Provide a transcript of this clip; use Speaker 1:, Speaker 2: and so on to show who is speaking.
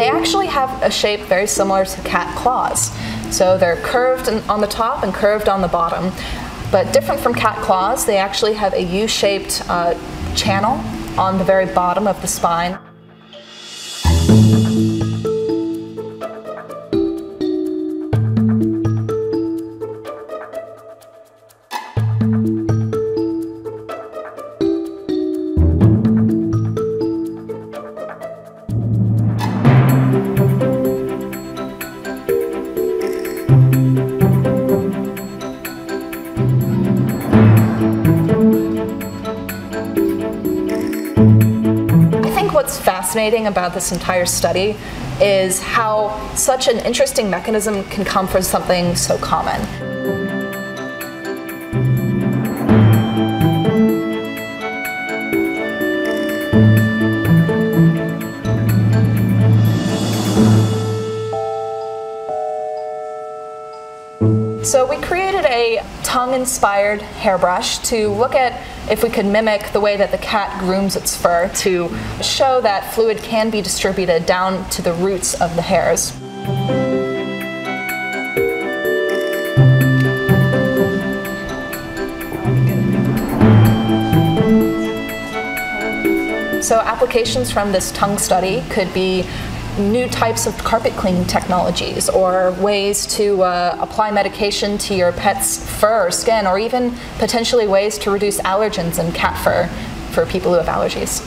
Speaker 1: They actually have a shape very similar to cat claws. So they're curved on the top and curved on the bottom. But different from cat claws, they actually have a U-shaped uh, channel on the very bottom of the spine. What's fascinating about this entire study is how such an interesting mechanism can come from something so common. So we created a tongue-inspired hairbrush to look at if we could mimic the way that the cat grooms its fur to show that fluid can be distributed down to the roots of the hairs. So applications from this tongue study could be new types of carpet cleaning technologies or ways to uh, apply medication to your pet's fur or skin, or even potentially ways to reduce allergens in cat fur for people who have allergies.